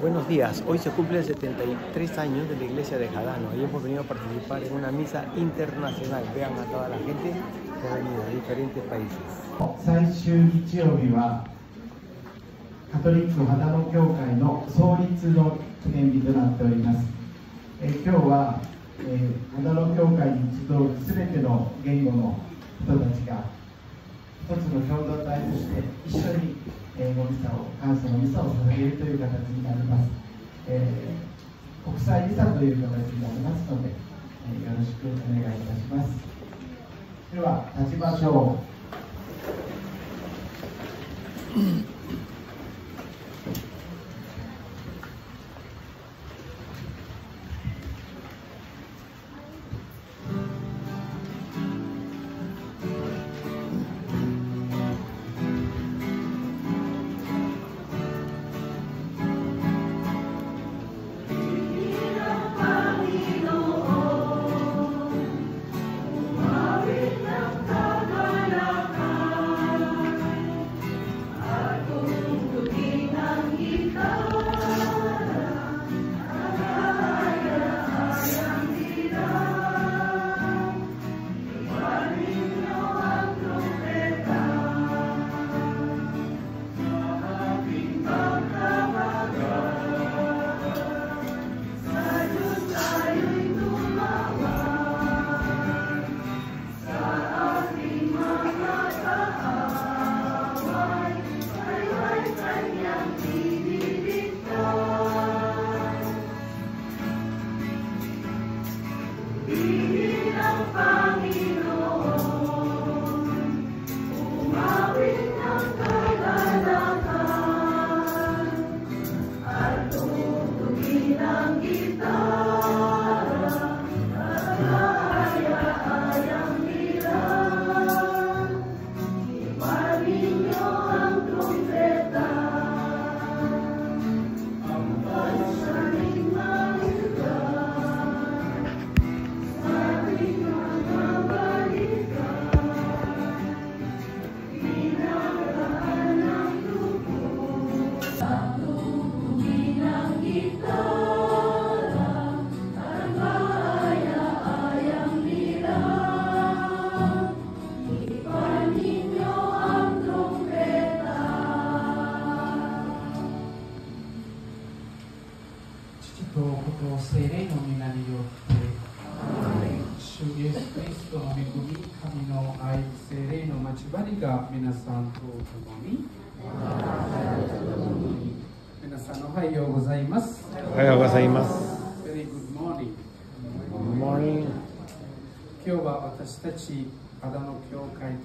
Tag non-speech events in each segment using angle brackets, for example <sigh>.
Buenos días, hoy se cumplen 73 años de la iglesia de Jadano y hemos venido a participar en una misa internacional. Vean a toda la gente que ha venido de diferentes países. 最終日曜日はカトリック秦野教会の創立の記念日となっております、え今日は、えー、秦野教会に集うすべての言語の人たちが一つの共同体として一緒に、英語、ミサを感謝のミサを捧げるという形になります、えー国際ミサという形になりますので、えーよろしくお願いいたします。では立ちましょう。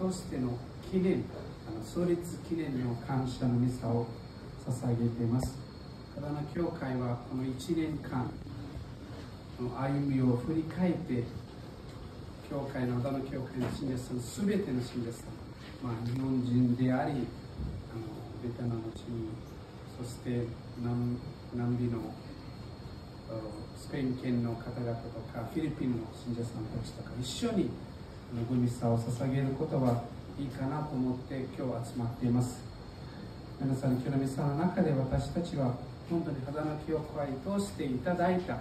としての記念あの創立記念の感謝のミサを捧げています。アダノ教会はこの1年間の歩みを振り返って教会のアダノ教会の信者さんすべての信者さん、まあ、日本人でありあのベトナム人そして南南美のスペイン圏の方々とかフィリピンの信者さんたちとか一緒にあのグミサを捧げることはいいかなと思って今日集まっています。皆さん今日のミサの中で私たちは本当に肌の教会を通していただいた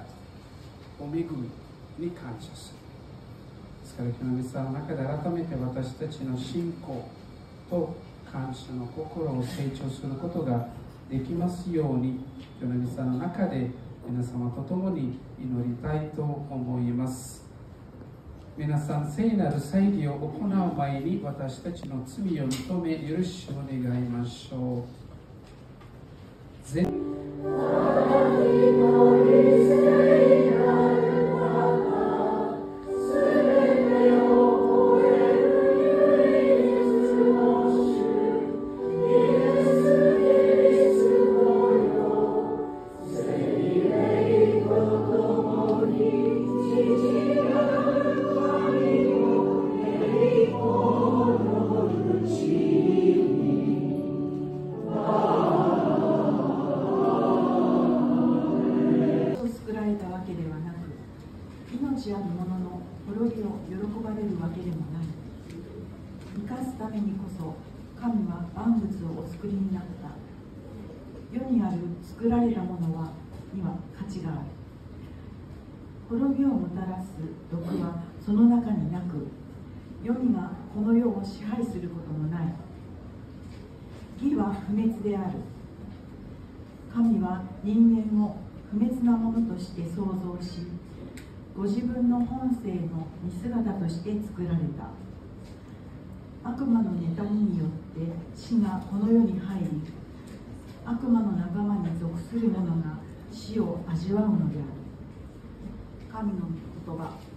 お恵みに感謝す。るですから今日のミサの中で改めて私たちの信仰と感謝の心を成長することができますように今日のミサの中で皆様と共に祈りたいと思います。皆さん聖なる祭儀を行う前に私たちの罪を認め許しを願いましょう。神は人間を不滅なものとして創造しご自分の本性の見姿として作られた。悪魔の妬みによって死がこの世に入り悪魔の仲間に属する者が死を味わうのである。神の言葉。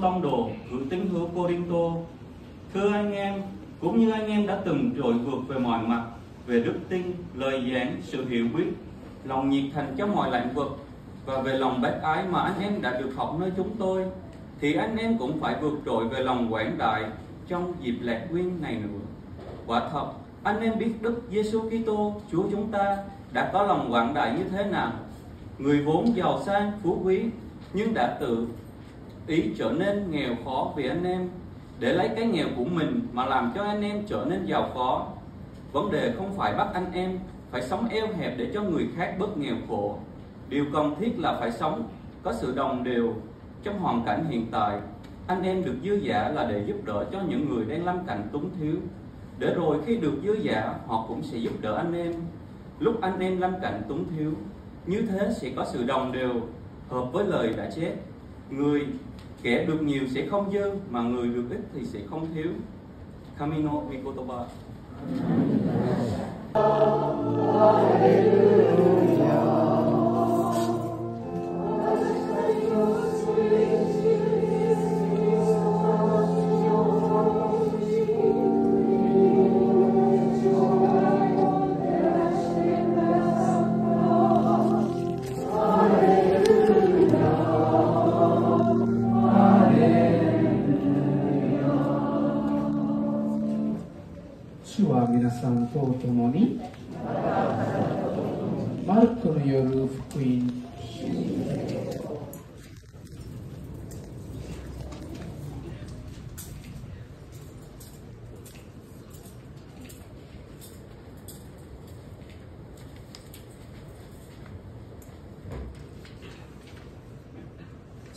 Tông Đồ gửi tín hữu Corinto. Thưa anh em, cũng như anh em đã từng trội vượt về mọi mặt, về đức tin, lời giảng, sự hiểu biết, lòng nhiệt thành trong mọi lãnh vực và về lòng bác ái mà anh em đã được học nơi chúng tôi, thì anh em cũng phải vượt trội về lòng quảng đại trong dịp lạc nguyên này nữa. Quả thật, anh em biết Đức Giêsu Kitô Chúa chúng ta đã có lòng quảng đại như thế nào. Người vốn giàu sang phú quý nhưng đã tự ý trở nên nghèo khó vì anh em, để lấy cái nghèo của mình mà làm cho anh em trở nên giàu có. Vấn đề không phải bắt anh em phải sống eo hẹp để cho người khác bớt nghèo khổ. Điều cần thiết là phải sống, có sự đồng đều trong hoàn cảnh hiện tại. Anh em được dư giả là để giúp đỡ cho những người đang lâm cảnh túng thiếu. Để rồi khi được dư giả, họ cũng sẽ giúp đỡ anh em. Lúc anh em lâm cảnh túng thiếu, như thế sẽ có sự đồng đều, hợp với lời đã chết. Người kẻ được nhiều sẽ không dư mà người được ít thì sẽ không thiếu. Camino Mikotoba「主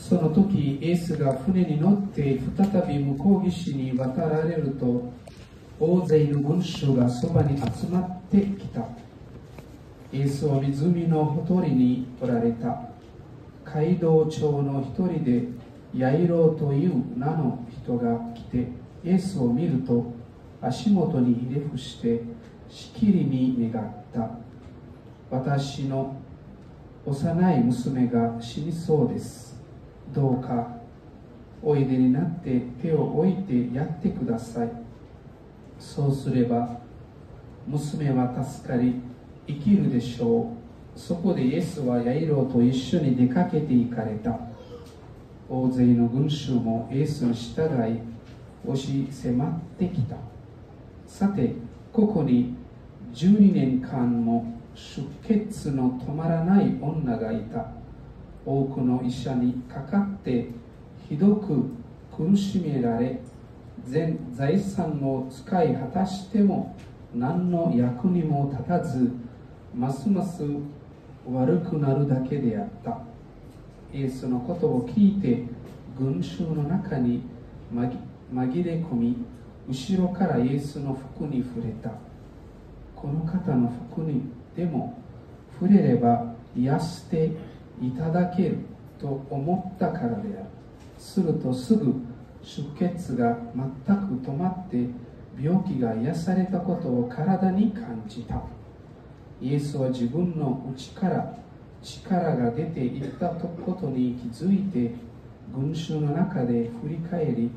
その時イエスが船に乗って再び向こう岸に渡られると大勢の群衆がそばに集まってきた。イエスは湖のほとりにおられた。街道長の一人でヤイロという名の人が来てイエスを見ると足元にひれ伏してしきりに願った。私の幼い娘が死にそうです。どうかおいでになって手を置いてやってください。そうすれば娘は助かり生きるでしょう。そこでイエスはヤイロと一緒に出かけて行かれた。大勢の群衆もイエスに従い押し迫ってきた。さてここに12年間も出血の止まらない女がいた。多くの医者にかかってひどく苦しめられ全財産を使い果たしても何の役にも立たずますます悪くなるだけであった。イエスのことを聞いて群衆の中に紛れ込み後ろからイエスの服に触れた。この方の服にでも触れれば癒していただけると思ったからである。するとすぐ出血が全く止まって病気が癒されたことを体に感じた。イエスは自分の内から力が出ていったことに気づいて群衆の中で振り返り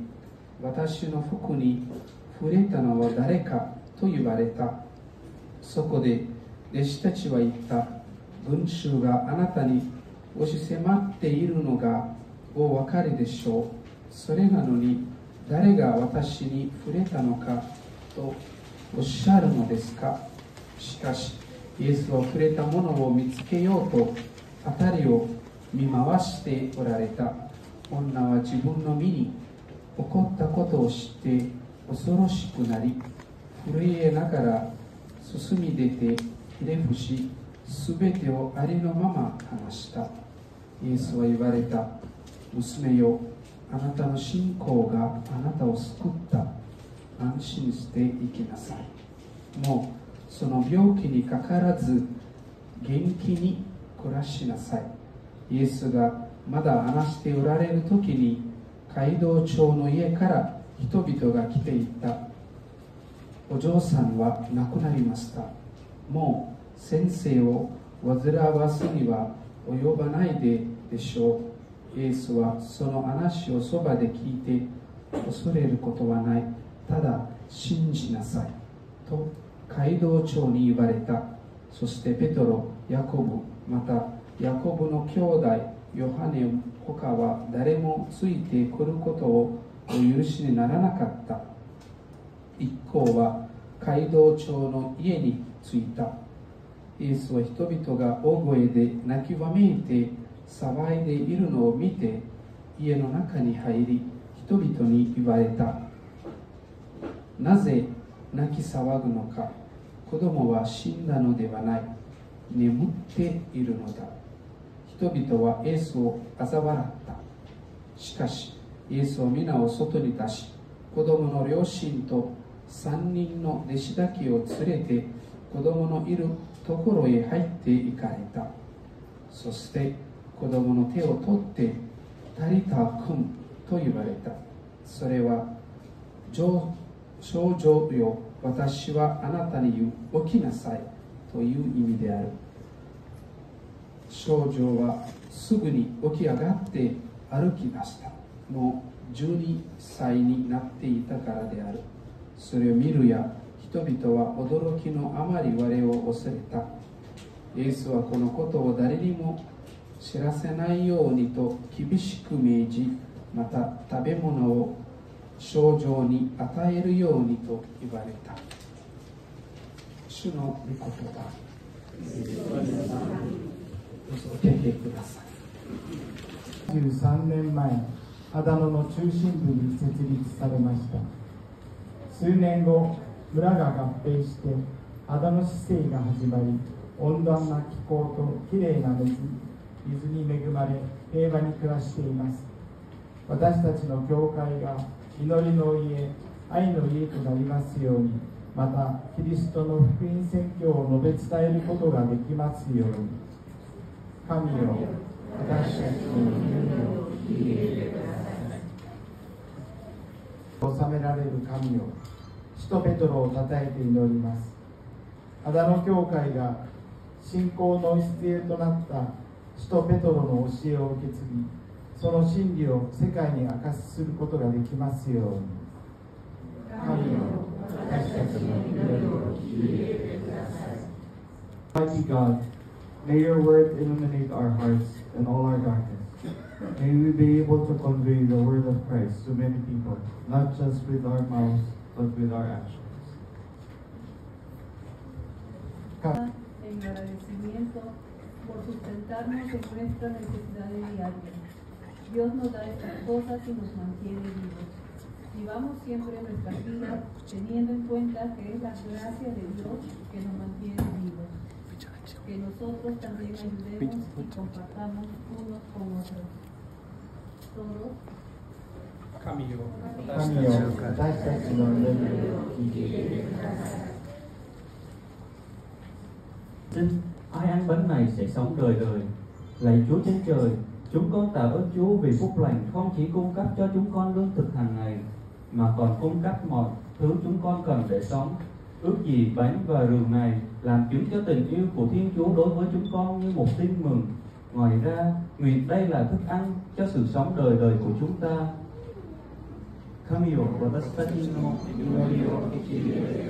私の服に触れたのは誰かと言われた。そこで弟子たちは言った。群衆があなたに押し迫っているのがお分かりでしょう。それなのに誰が私に触れたのかとおっしゃるのですか？しかしイエスは触れたものを見つけようと辺りを見回しておられた。女は自分の身に起こったことを知って恐ろしくなり震えながら進み出てひれ伏し全てをありのまま話した。イエスは言われた。娘よあなたの信仰があなたを救った。安心して生きなさい。もうその病気にかからず元気に暮らしなさい。イエスがまだ話しておられる時に街道長の家から人々が来ていった。お嬢さんは亡くなりました。もう先生を煩わすには及ばないででしょう。イエスはその話をそばで聞いて恐れることはない。ただ信じなさいと街道長に言われた。そしてペトロヤコブまたヤコブの兄弟ヨハネ他は誰もついてくることをお許しにならなかった。一行は街道長の家に着いた。イエスは人々が大声で泣きわめいて騒いでいるのを見て家の中に入り人々に言われた。なぜ泣き騒ぐのか。子供は死んだのではない。眠っているのだ。人々はイエスを嘲笑った。しかしイエスは皆を外に出し子供の両親と3人の弟子だけを連れて子供のいるところへ入って行かれた。そして子供の手を取って「タリタくん」と言われた。それは少女よ私はあなたに言う起きなさいという意味である。少女はすぐに起き上がって歩き出した。もう12歳になっていたからである。それを見るや人々は驚きのあまり我を恐れた。イエスはこのことを誰にも知らせないようにと厳しく命じまた食べ物を症状に与えるようにと言われた。主の御言葉。どうぞ受けてください。13年前アダノの中心部に設立されました。数年後村が合併してアダノ市政が始まり温暖な気候ときれいな水水に恵まれ平和に暮らしています。私たちの教会が祈りの家愛の家となりますようにまたキリストの福音宣教を述べ伝えることができますように。神よ私たちの夢を聞いてください。治められる神よ使徒ペトロをたたえて祈りますアダノ教会が信仰の礎となった使徒ペトロの教えを受け継ぎその真理を世界に明かしすることができますように神よ私たちの祈りを聞いてください Mighty God, may your word illuminate our hearts and all our darkness. May we be able to convey the word of Christ to many people, not just with our mouths, but with our actions. en agradecimiento por sustentarnos en nuestras necesidades diarias. Dios nos da estas cosas y nos mantiene vivos. Vivamos siempre nuestras vidas teniendo en cuenta que es la gracia de Dios que nos mantiene vivos. Que nosotros también ayudemos y compartamos unos con otros. Todos 神よ神よ私たちの祈りを聞いてください Xin ai ăn bánh này sẽ sống đời đời. Lạy Chúa trên trời, chúng con tạ ơn Chúa vì phúc lành không chỉ cung cấp cho chúng con lương thực hàng ngày, mà còn cung cấp mọi thứ chúng con cần để sống. Ước gì bánh và rượu này làm chứng cho tình yêu của Thiên Chúa đối với chúng con như một tin mừng. Ngoài ra, nguyện đây là thức ăn cho sự sống đời đời của chúng ta. 神を私たちの祈りを受け入れ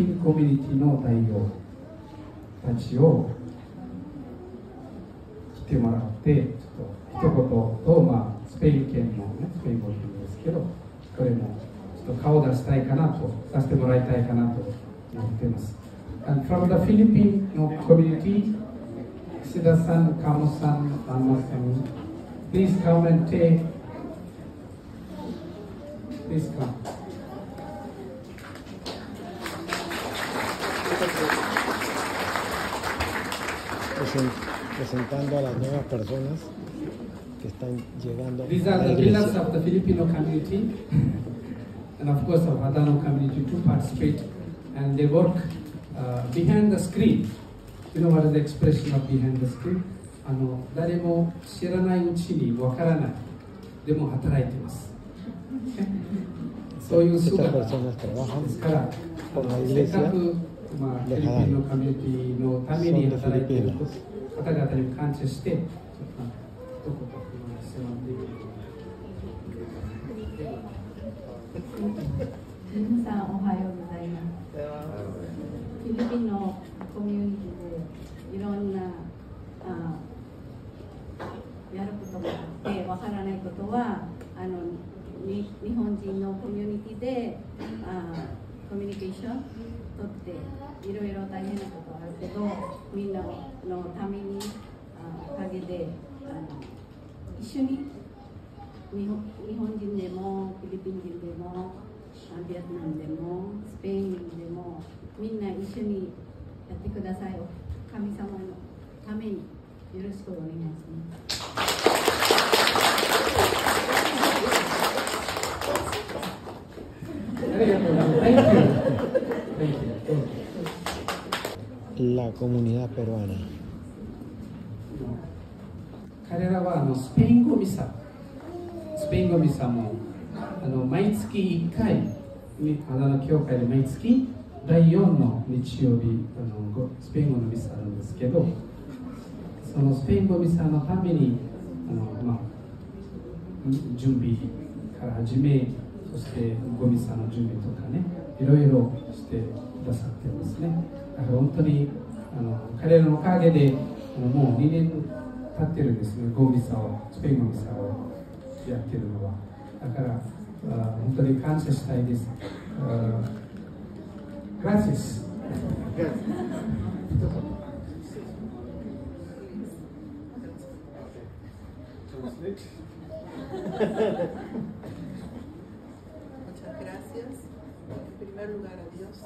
ピンコミュニティの代表たちを来てもらってちょっと一言と、まあ、スペイン圏の、ね、スペイン語なんですけどこれもちょっと顔出したいかなとさせてもらいたいかなと思ってます。And from the Philippine community 岸田さん、鴨さん、安野さん Please come and take Please come presentando a las nuevas personas que están llegando These are the iglesia. of the Filipino community, and of course of Adano community to participate, and they work uh, behind the screen. You know what is the expression of behind the screen? あの誰も知らないうちにわからないでも働いてます。そういう姿から、せっかく、まあ、フィリピンのコミュニティのために働いている方々に感謝して、ちょっと一言お話ししても皆さんおはようございます。フィリピンのコミュニティでいろんなあやることがあってわからないことはあのに日本人のコミュニティであコミュニケーションとっていろいろ大変なことあるけどみんなのためにおかげであの一緒に日本日本人でもフィリピン人でもあビエトナムでもスペイン人でもみんな一緒にやってください神様のためによろしくお願いします。Thank you. Thank you. La comunidad peruana. 彼らはあのスペイン語ミサスペイン語ミサもあの毎月1回あの教会で毎月第4の日曜日あのスペイン語のミサあるんですけどそのスペイン語ミサのためにあの、まあ、準備から始めそしてゴミサの準備とかねいろいろしてださってますね。だから本当にあの彼らのおかげであのもう2年経ってるんですね。ゴミサをスペインゴミサをやってるのは。だからあ本当に感謝したいです。あ Gracias. Muchas <laughs> gracias. En primer lugar a Dios.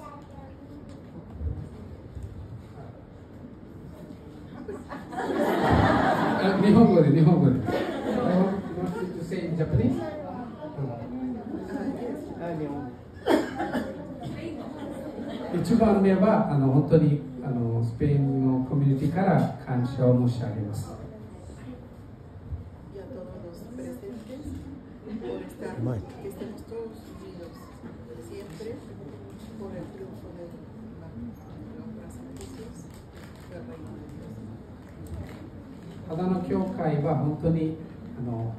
Ah, 日本語で日本語で I want, you to say in Japanese? Ah, yes. 一番目はあの本当にあのスペインのコミュニティから感謝を申し上げます。Mike. que estemos todos unidos siempre por el triunfo de la- los sacrificios del reino de Dios. ただの教会は本当にあの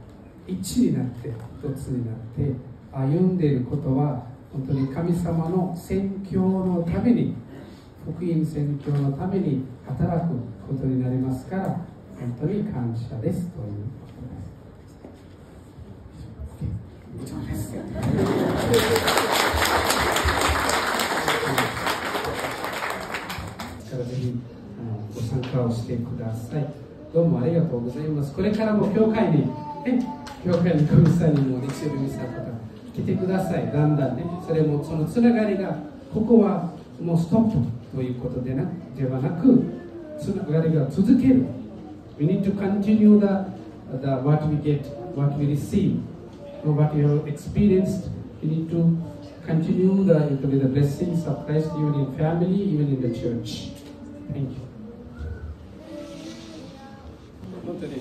一になって一つになって歩んでいることは本当に神様の宣教のために福音宣教のために働くことになりますから本当に感謝ですということです。以上です。ぜひご参加をしてください。どうもありがとうございます。これからも教会に、え教会に神様にも日曜日見せた方来てください。だんだんね、それもそのつながりが、ここはもうストップということでなではなく、つながりが続ける。We need to continue the, the what we get, what we receive, what we have experienced. We need to continue the, the blessings of Christ even in family, even in the church. Thank you. 本当に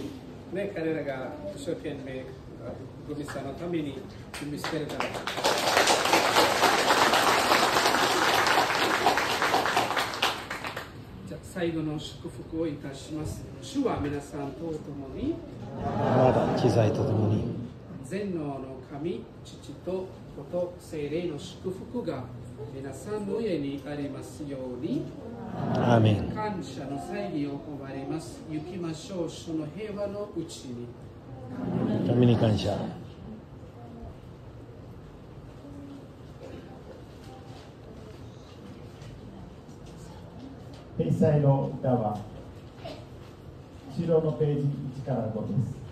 ね、彼らが一生懸命ゴミさんのために準備してるから。じゃあ最後の祝福をいたします。主は皆さんと共にまだ小さいとともに全能の神、父と子と精霊の祝福が皆さんの家にありますように。アーメン感謝の祭儀を終わります。行きましょう。その平和のうちに。神に感謝。天才の歌は後ろのページ1から5です